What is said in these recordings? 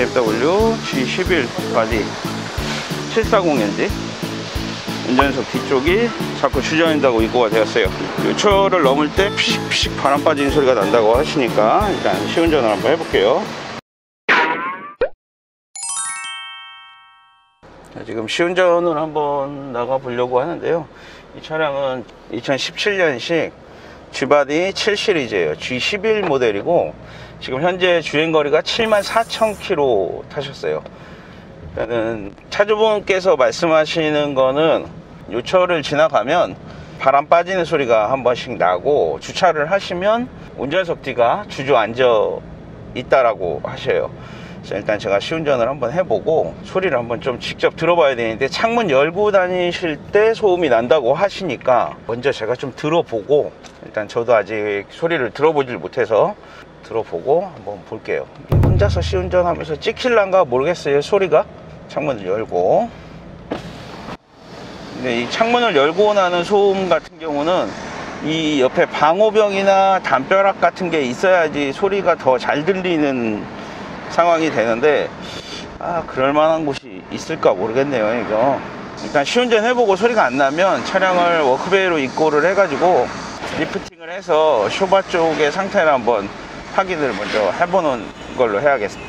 BMW G11 body 740Ld 운전석 뒤쪽이 자꾸 주저앉는다고 입고가 되었어요. 요철을 넘을 때 피식피식 바람 빠지는 소리가 난다고 하시니까 일단 시운전을 한번 해볼게요. 자, 지금 시운전을 한번 나가 보려고 하는데요. 이 차량은 2017년식 G body 7 시리즈예요. G11 모델이고 지금 현재 주행거리가 74,000km 타셨어요 일단은 차주분께서 말씀하시는 거는 요철을 지나가면 바람 빠지는 소리가 한 번씩 나고 주차를 하시면 운전석 뒤가 주저앉아 있다라고 하셔요. 그래서 일단 제가 시운전을 한번 해보고 소리를 한번 좀 직접 들어봐야 되는데 창문 열고 다니실 때 소음이 난다고 하시니까 먼저 제가 좀 들어보고 일단 저도 아직 소리를 들어보질 못해서 들어보고 한번 볼게요. 혼자서 시운전하면서 찍힐란가 모르겠어요. 소리가 창문을 열고 근데 이 창문을 열고 나는 소음 같은 경우는 이 옆에 방호병이나 담벼락 같은 게 있어야지 소리가 더 잘 들리는 상황이 되는데 아 그럴 만한 곳이 있을까 모르겠네요 이거 일단 시운전 해보고 소리가 안 나면 차량을 work bay로 입고를 해가지고 lifting을 해서 쇼바 쪽의 상태를 한번 확인을 먼저 해보는 걸로 해야겠어요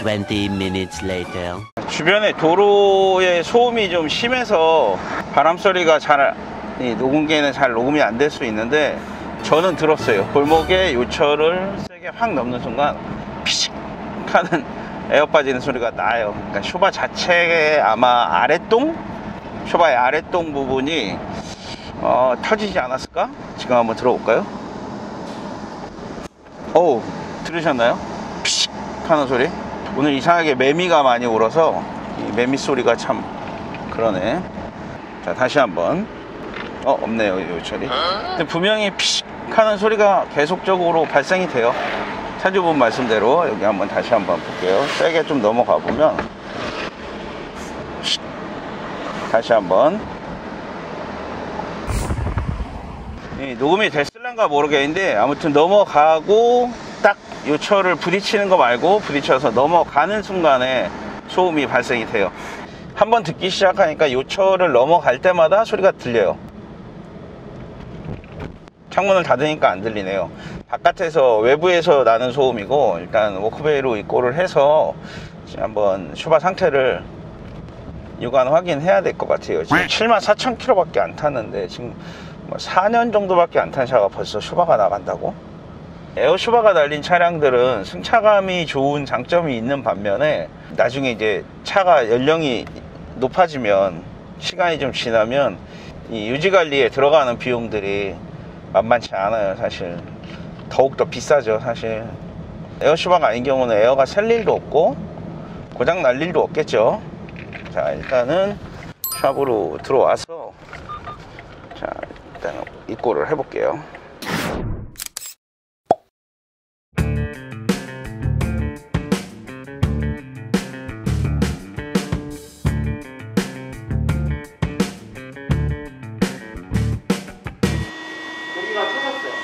20 minutes later. 주변에 도로에 소음이 좀 심해서 바람 소리가 잘이 녹음기에는 잘 녹음이 안 될 수 있는데 저는 들었어요. 골목에 요철을 세게 확 넘는 순간 피식 하는 에어 빠지는 소리가 나요. 그러니까 쇼바 자체의 아마 아랫동 쇼바의 아랫동 부분이 어, 터지지 않았을까? 지금 한번 들어볼까요? 어우 들으셨나요? 피식 하는 소리. 오늘 이상하게 매미가 많이 울어서 이 매미 소리가 참 그러네. 자 다시 한번. 어 없네요 요철이. 근데 분명히 피식 하는 소리가 계속적으로 발생이 돼요. 차주분 말씀대로 여기 한번 다시 한번 볼게요. 세게 좀 넘어가 보면 다시 한번 이 녹음이 됐 을란가 모르겠는데 아무튼 넘어가고 딱 요철을 부딪히는 거 말고 부딪혀서 넘어가는 순간에 소음이 발생이 돼요. 한번 듣기 시작하니까 요철을 넘어갈 때마다 소리가 들려요. 창문을 닫으니까 안 들리네요. 바깥에서 외부에서 나는 소음이고 일단 work bay로 입고를 해서 한번 쇼바 상태를 육안 확인해야 될 것 같아요. 지금 7만 4천 킬로밖에 안 탔는데 지금 뭐 4년 정도밖에 안 탄 차가 벌써 쇼바가 나간다고? 에어 쇼바가 달린 차량들은 승차감이 좋은 장점이 있는 반면에 나중에 이제 차가 연령이 높아지면 시간이 좀 지나면 이 유지 관리에 들어가는 비용들이 만만치 않아요 사실. 더욱더 비싸죠 사실. 에어 쇼바가 아닌 경우는 에어가 셀 일도 없고 고장 날 일도 없겠죠. 자 일단은 샵으로 들어와서 입고를 해볼게요.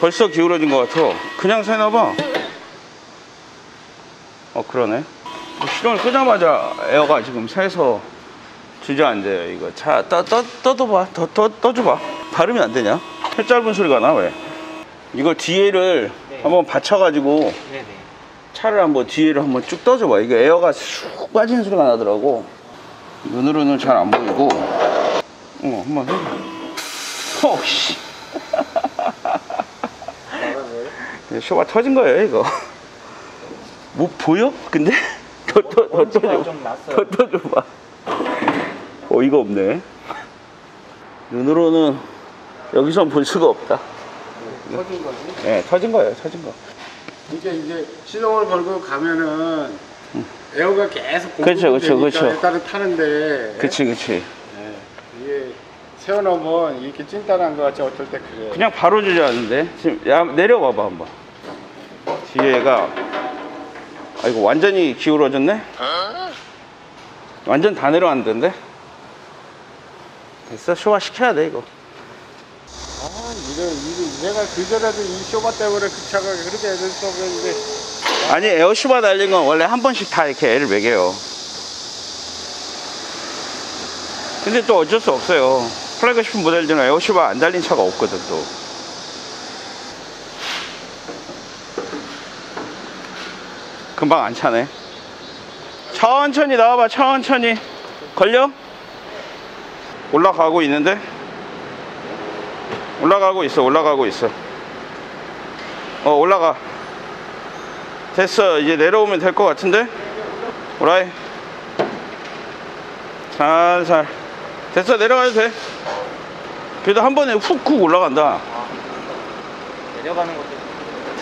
벌써 기울어진 것 같아. 그냥 새나봐. 어 그러네. 시동을 끄자마자 에어가 지금 새서 주저앉아요 이거. 차 떠, 떠, 떠둬봐. 더, 떠, 떠줘봐. 발음이 안 되냐 혀 짧은 소리가 나 왜 이걸 뒤에를 네. 한번 받쳐가지고 네네. 차를 한번 뒤에를 한번 쭉 떠줘봐 이게 에어가 쑥 빠지는 소리가 나더라고 눈으로는 잘 안 보이고 어 한번 해봐 어씨 쇼가 터진 거예요 이거 뭐 보여? 근데? 더, 더, 더 먼지가 떠줘 좀 났어요. 더 떠줘봐 어이가 없네 눈으로는 여기선 볼 수가 없다. 터진 거지. 예 터진 거예요 터진 거. 이게 이제 시동을 걸고 가면은 에어가 계속 그렇죠, 그렇죠, 그렇죠. 타는데. 그치 그치 예, 이게 세워놓으면 이렇게 찐따한 것 같지 어떨 때 그래. 그냥 바로 주저앉는데? 지금 야 내려봐봐 한번. 뒤에가 아 이거 완전히 기울어졌네? 완전 다 내려앉던데? 됐어? 쇼화 시켜야 돼 이거. 아, 내가 그전에도 이 쇼바 때문에 그 차가 그렇게 애들 써버렸는데 아니 에어슈바 달린 건 원래 한 번씩 다 이렇게 애를 매겨요. 근데 또 어쩔 수 없어요. 플래그십 모델들은 에어슈바 안 달린 차가 없거든 또. 금방 안 차네. 천천히 나와봐 천천히. 걸려? 올라가고 있는데 올라가고 있어 올라가고 있어. 어 올라가. 됐어 이제 내려오면 될 것 같은데? 오라이. 살살 됐어 내려가도 돼. 그래도 한 번에 훅훅 올라간다. 내려가는 것도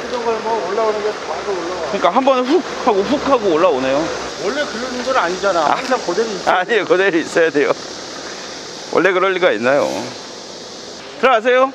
시동 걸뭐 올라오는 게 바로 올라와. 그러니까 한 번에 훅 하고 훅 하고 올라오네요. 원래 그런 건 아니잖아. 항상 그대로 있어. 아니에요. 그대로 있어야 돼요. 원래 그럴 리가 있나요 들어가세요?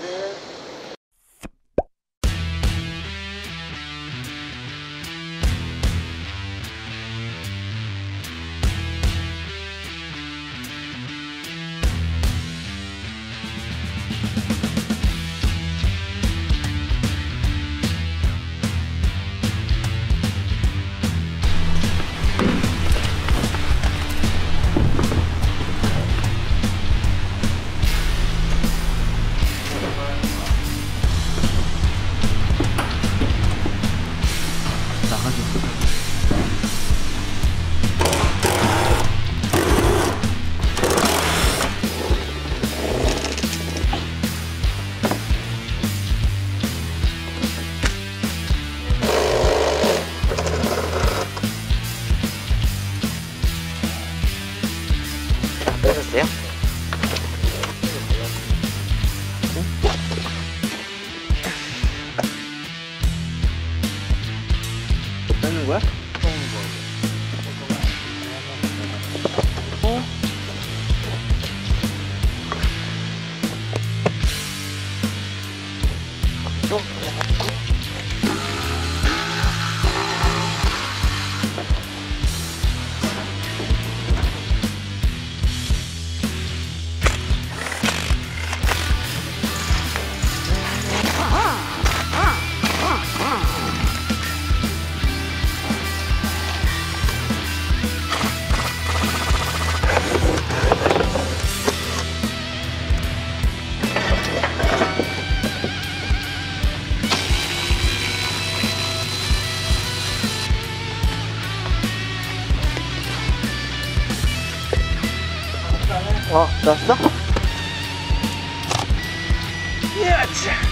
어, 나왔어? 표시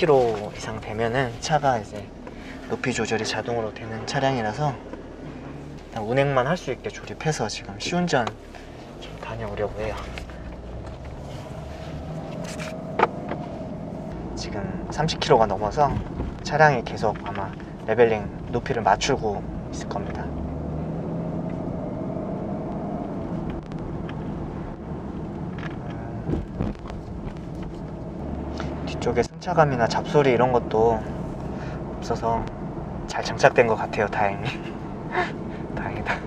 30km 이상 되면은 차가 이제 높이 조절이 자동으로 되는 차량이라서 일단 운행만 할 수 있게 조립해서 지금 시운전 좀 다녀오려고 해요. 지금 30km가 넘어서 차량이 계속 아마 레벨링 높이를 맞추고 있을 겁니다. 승차감이나 잡소리 이런 것도 없어서 잘 장착된 것 같아요 다행히. 다행이다.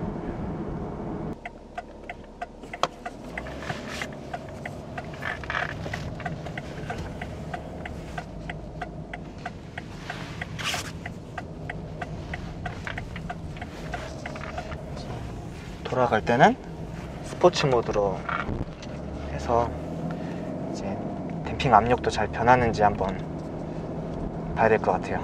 돌아갈 때는 스포츠 모드로 해서 이제 댐핑 압력도 잘 변하는지 한번 봐야 될 것 같아요.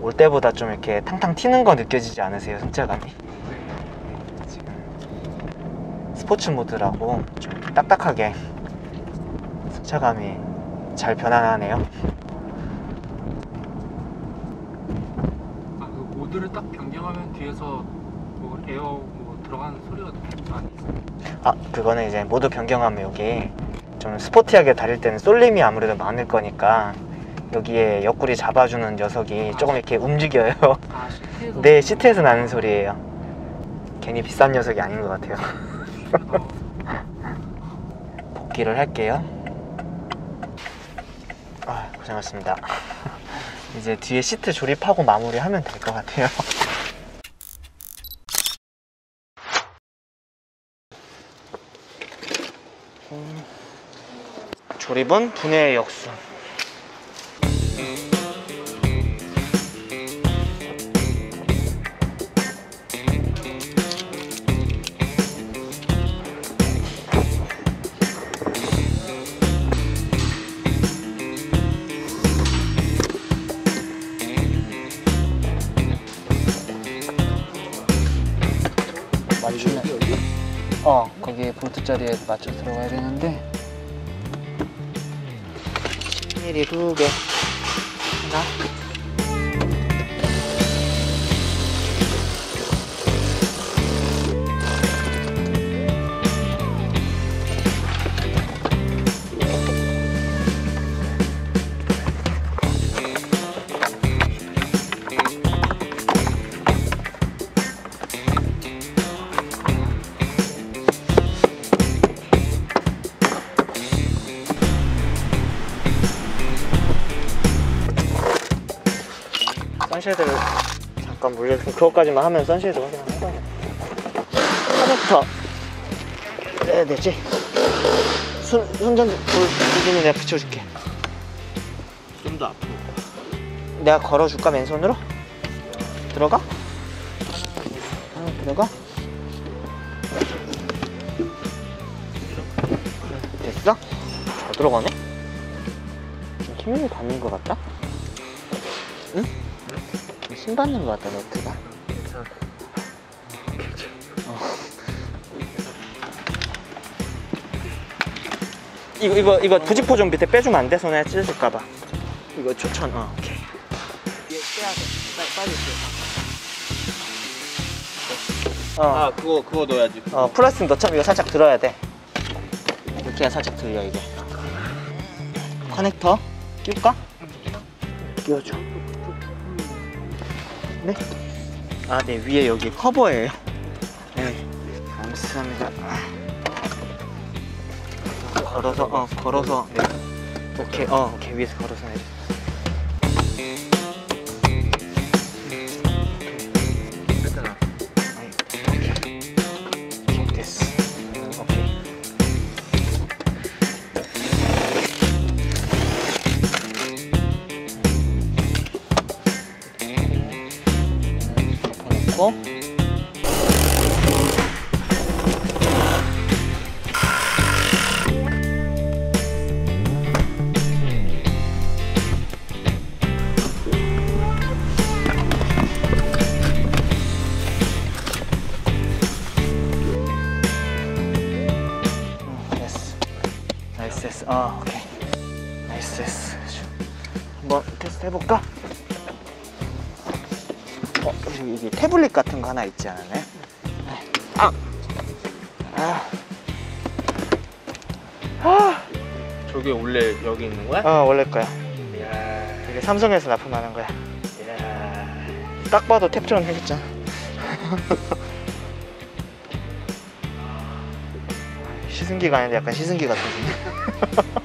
올 때보다 좀 이렇게 탕탕 튀는 거 느껴지지 않으세요, 승차감이? 네, 지금 스포츠 모드라고 좀 딱딱하게 승차감이 잘 변환하네요. 아, 그 모드를 딱 변경하면 뒤에서 뭐 에어 뭐 들어가는 소리가 많이. 아 그거는 이제 모두 변경하면 여기 좀 스포티하게 다릴 때는 쏠림이 아무래도 많을 거니까 여기에 옆구리 잡아주는 녀석이 조금 이렇게 움직여요. 아 시트에서 네 시트에서 나는 소리예요. 괜히 비싼 녀석이 아닌 것 같아요. 신기하다. 복귀를 할게요. 아 고생하셨습니다. 이제 뒤에 시트 조립하고 마무리하면 될 것 같아요. 조립은 분해 역순. 볼트 자리에 맞춰 들어가야 되는데 1이 두 개. 물려 그거까지만 하면 선쉐이드 확인하는 거야. 하나부터 해야 되지. 손불 부분은 내가 붙여줄게. 좀 더 앞으로. 내가 걸어줄까 맨손으로? 들어가? 아, 들어가? 됐어? 잘 들어가네? 좀 힘이 받는 것 같다? 응? 힘 받는 것 같다, 너트가. 어. 이거, 이거, 이거 부직포 좀 밑에 빼주면 안 돼? 손에 찢어질까봐. 이거 조천, 어, 오케이. 얘 빼야 돼. 빨리, 빨리 빼. 어. 아 그거 그거 넣어야지. 어, 플라스틱 넣자면 이거 살짝 들어야 돼. 이렇게 살짝 들려, 이게. 커넥터 끼울까? 끼워줘. 네? 아, 네, 위에 여기 커버예요. 네, 감사합니다. 걸어서, 어, 걸어서. 네. 오케이, 어, 오케이, 위에서 걸어 거야? 어, 원래 거야. 이야. 이게 삼성에서 납품하는 거야. 이야. 딱 봐도 탭처럼 생겼잖아. 시승기가 아닌데 약간 시승기 같은 데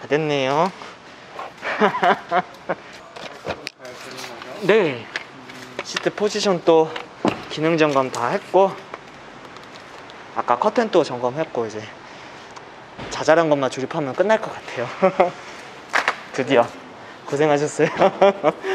다 됐네요. 네. 시트 포지션 또 기능 점검 다 했고 아까 커튼도 점검했고 이제 자잘한 것만 조립하면 끝날 것 같아요. 드디어 고생하셨어요.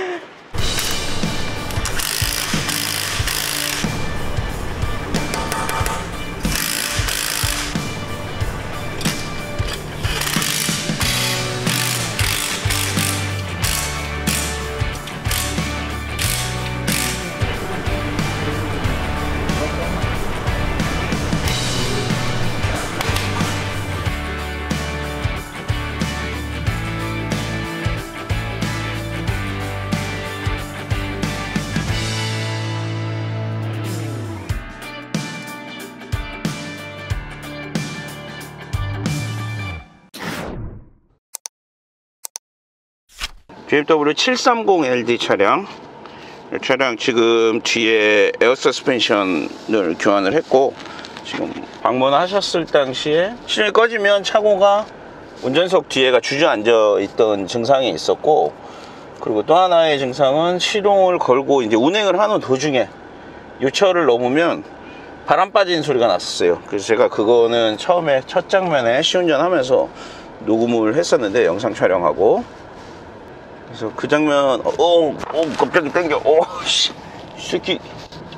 BMW 730LD 차량. 이 차량 지금 뒤에 에어 서스펜션을 교환을 했고 지금 방문하셨을 당시에 시동이 꺼지면 차고가 운전석 뒤에가 주저앉아 있던 증상이 있었고 그리고 또 하나의 증상은 시동을 걸고 이제 운행을 하는 도중에 요철을 넘으면 바람 빠지는 소리가 났었어요. 그래서 제가 그거는 처음에 첫 장면에 시운전 하면서 녹음을 했었는데 영상 촬영하고 그래서 그 장면 어, 어 갑자기 땡겨. 어씨. 이 새끼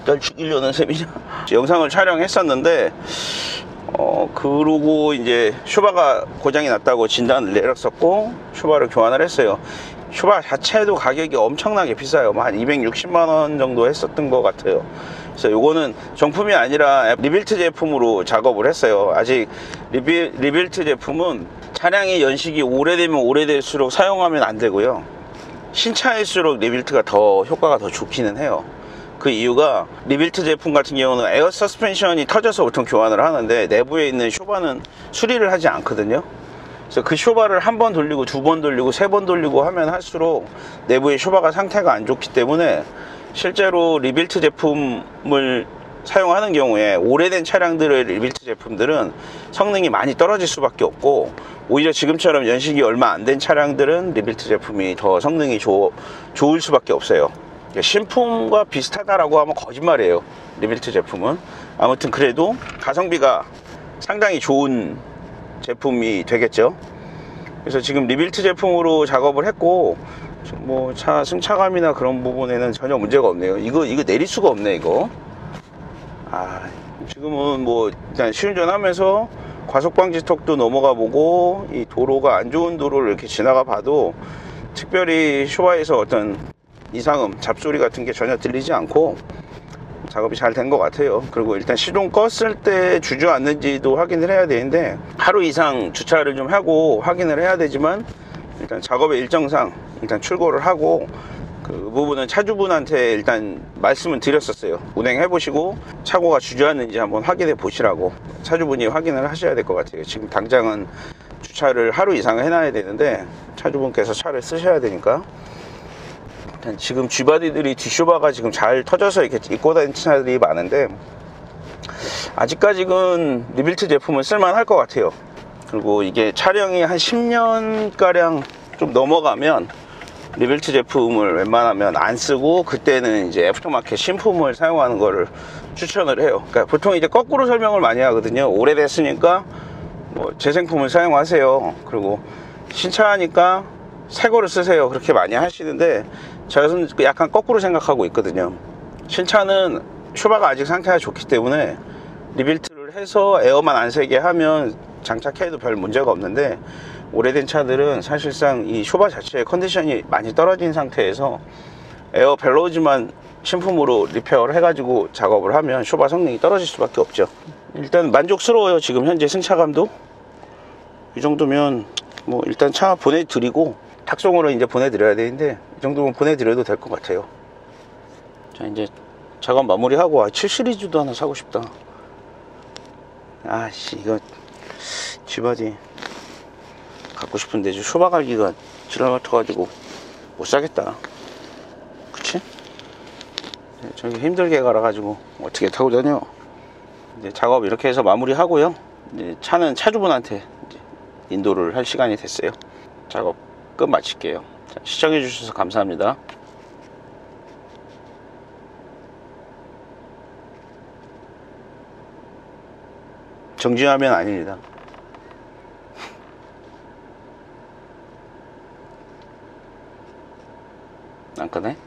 날 죽이려는 셈이냐. 영상을 촬영했었는데 어 그러고 이제 쇼바가 고장이 났다고 진단을 내렸었고 쇼바를 교환을 했어요. 쇼바 자체도 가격이 엄청나게 비싸요. 뭐한 260만 원 정도 했었던 것 같아요. 그래서 요거는 정품이 아니라 rebuilt 제품으로 작업을 했어요. 아직 rebuil, rebuilt 제품은 차량의 연식이 오래되면 오래될수록 사용하면 안 되고요 신차일수록 rebuilt가 더 효과가 더 좋기는 해요. 그 이유가 rebuilt 제품 같은 경우는 에어 서스펜션이 터져서 보통 교환을 하는데 내부에 있는 쇼바는 수리를 하지 않거든요. 그래서 그 쇼바를 한 번 돌리고 두 번 돌리고 세 번 돌리고 하면 할수록 내부의 쇼바가 상태가 안 좋기 때문에 실제로 rebuilt 제품을 사용하는 경우에 오래된 차량들의 rebuilt 제품들은 성능이 많이 떨어질 수밖에 없고 오히려 지금처럼 연식이 얼마 안 된 차량들은 rebuilt 제품이 더 성능이 좋, 좋을 수밖에 없어요. 신품과 비슷하다라고 하면 거짓말이에요 rebuilt 제품은. 아무튼 그래도 가성비가 상당히 좋은 제품이 되겠죠. 그래서 지금 rebuilt 제품으로 작업을 했고 뭐 차 승차감이나 그런 부분에는 전혀 문제가 없네요. 이거 이거 내릴 수가 없네 이거 아 지금은 뭐 일단 시운전 하면서 과속방지턱도 넘어가 보고 이 도로가 안 좋은 도로를 이렇게 지나가 봐도 특별히 쇼바에서 어떤 이상음 잡소리 같은 게 전혀 들리지 않고 작업이 잘 된 것 같아요. 그리고 일단 시동 껐을 때 주저앉는지도 확인을 해야 되는데 하루 이상 주차를 좀 하고 확인을 해야 되지만 일단 작업의 일정상 일단 출고를 하고 그 부분은 차주분한테 일단 말씀을 드렸었어요. 운행해 보시고 차고가 주저앉는지 한번 확인해 보시라고 차주분이 확인을 하셔야 될 것 같아요. 지금 당장은 주차를 하루 이상 해놔야 되는데 차주분께서 차를 쓰셔야 되니까. 지금 G body들이 뒷쇼바가 지금 잘 터져서 이렇게 입고 다니는 차들이 많은데 아직까지는 rebuilt 제품은 쓸만할 것 같아요. 그리고 이게 차령이 한 10년가량 좀 넘어가면 rebuilt 제품을 웬만하면 안 쓰고 그때는 이제 애프터마켓 신품을 사용하는 거를 추천을 해요. 그러니까 보통 이제 거꾸로 설명을 많이 하거든요. 오래됐으니까 뭐 재생품을 사용하세요. 그리고 신차니까 새 거를 쓰세요. 그렇게 많이 하시는데 저는 약간 거꾸로 생각하고 있거든요. 신차는 쇼바가 아직 상태가 좋기 때문에 rebuilt를 해서 에어만 안 새게 하면 장착해도 별 문제가 없는데 오래된 차들은 사실상 이 쇼바 자체의 컨디션이 많이 떨어진 상태에서 air bellows만 신품으로 repair를 해가지고 작업을 하면 쇼바 성능이 떨어질 수밖에 없죠. 일단 만족스러워요 지금 현재 승차감도. 이 정도면 뭐 일단 차 보내드리고 탁송으로 이제 보내드려야 되는데 이 정도면 보내드려도 될 것 같아요. 자 이제 작업 마무리하고 아, 7 시리즈도 하나 사고 싶다. 아씨 이거 쥐바디 갖고 싶은데 저 쇼바 갈기가 지랄 같아가지고 못 사겠다. 그치? 네, 저기 힘들게 갈아가지고 어떻게 타고 다녀? 이제 작업 이렇게 해서 마무리 하고요. 이제 차는 차주분한테 이제 인도를 할 시간이 됐어요. 작업 끝 마칠게요. 자, 시청해 주셔서 감사합니다. 정지하면 아닙니다 안 꺼내?